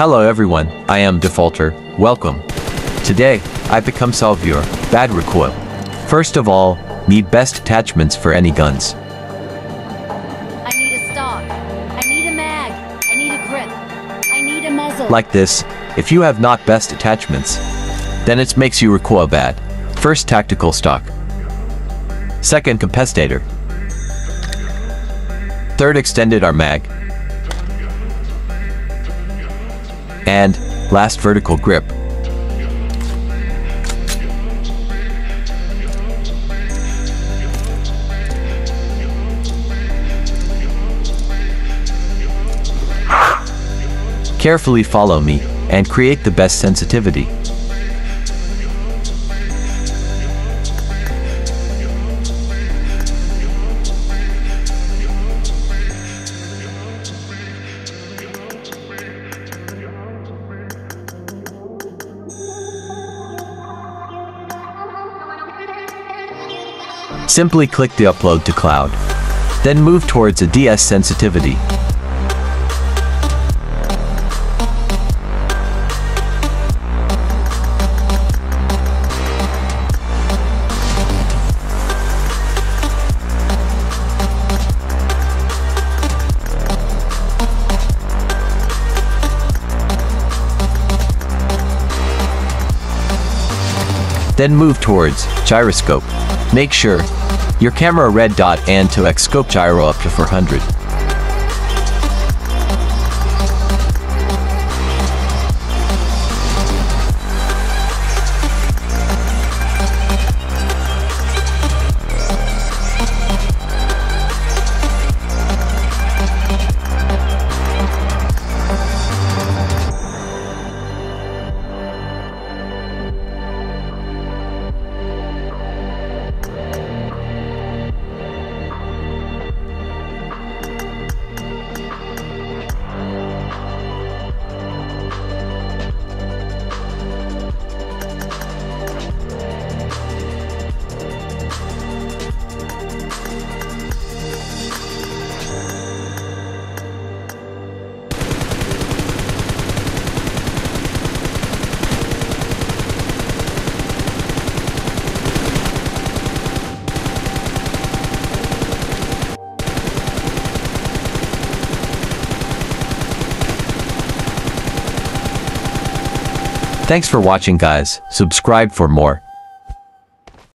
Hello everyone, I am Defaulter, welcome. Today, I become Salvior, bad recoil. First of all, need best attachments for any guns. I need a stock. I need a mag. I need a grip. I need a muzzle. Like this, if you have not best attachments, then it makes you recoil bad. First tactical stock. Second compensator. Third extended our mag. And last vertical grip. Carefully follow me and create the best sensitivity. Simply click the upload to cloud. Then move towards ADS sensitivity. Then move towards gyroscope. Make sure your camera red dot and to X scope gyro up to 400. Thanks for watching guys, subscribe for more.